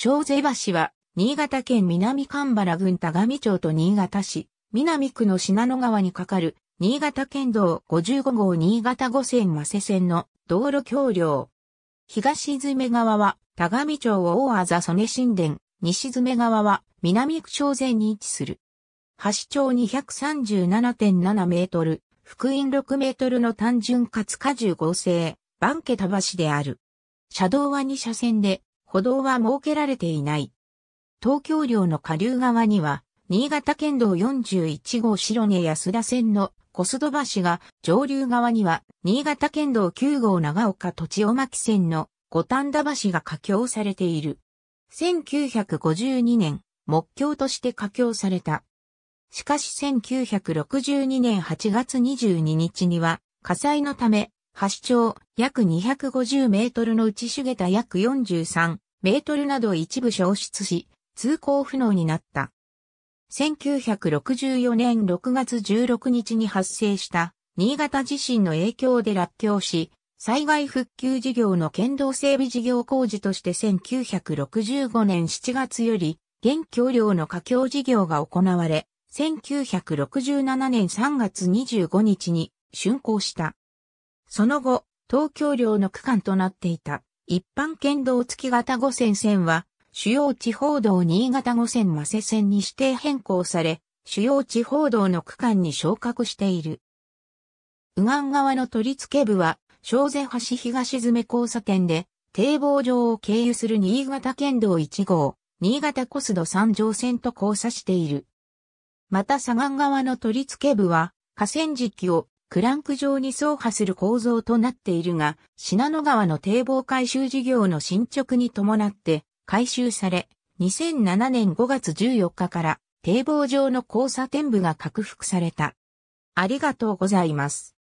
小瀬橋は、新潟県南神原郡田上町と新潟市、南区の信濃川に架かる、新潟県道55号新潟五線馬瀬線の道路橋梁。東詰川は、田上町大あざ曽根神殿、西詰川は、南区小前に位置する。橋長237.7メートル、福音6メートルの単純かつ荷重合成、バンケタ橋である。車道は2車線で、歩道は設けられていない。東京領の下流側には、新潟県道41号白根安田線の小須戸橋が、上流側には、新潟県道9号長岡土地尾巻線の五反田橋が架橋されている。1952年、木橋として架橋された。しかし1962年8月22日には、火災のため、橋長約250メートルの内重田約43メートルなど一部消失し、通行不能になった。1964年6月16日に発生した新潟地震の影響で落橋し、災害復旧事業の県道整備事業工事として1965年7月より現橋梁の架橋事業が行われ、1967年3月25日に竣工した。その後、東京領の区間となっていた一般県道月型5線線は、主要地方道新潟5線マセ線に指定変更され、主要地方道の区間に昇格している。右岸側の取り付け部は、小瀬橋東詰交差点で、堤防上を経由する新潟県道1号、新潟コスド三条線と交差している。また左岸側の取り付け部は、河川敷をクランク状に走破する構造となっているが、品野川の堤防改修事業の進捗に伴って改修され、2007年5月14日から堤防上の交差点部が拡幅された。ありがとうございます。